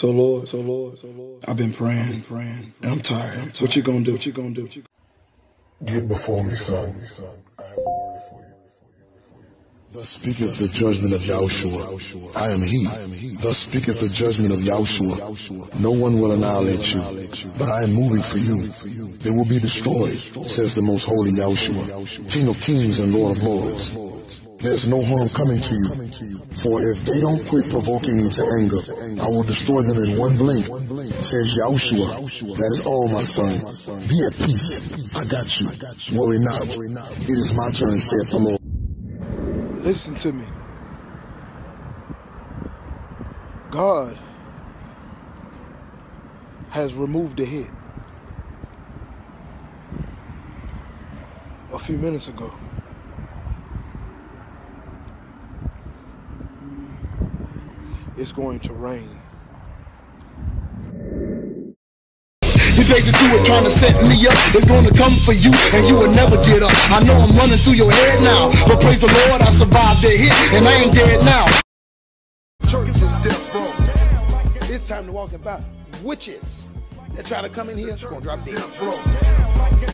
So Lord, so Lord, so Lord, I've been praying, I've been praying, and I'm tired. I'm tired. What you gonna do? What you gonna do? Get before me, son. I have a word for you. Thus speaketh the judgment of Yahushua. I am he. Thus speaketh the judgment of Yahushua. No one will annihilate you, but I am moving for you. They will be destroyed, says the most holy Yahushua, King of kings and Lord of lords. There's no harm coming to you, for if they don't quit provoking me to anger, I will destroy them in one blink, says Yahushua. That is all, my son. Be at peace. I got you. Worry not. It is my turn, saith the Lord. Listen to me. God has removed the hit a few minutes ago. It's going to rain. You days through it trying to set me up. It's gonna come for you, and you will never get up. I know I'm running through your head now, but praise the Lord, I survived the hit, and I ain't dead now. Church is death row. It's time to walk about witches that try to come in here. It's gonna drop dead.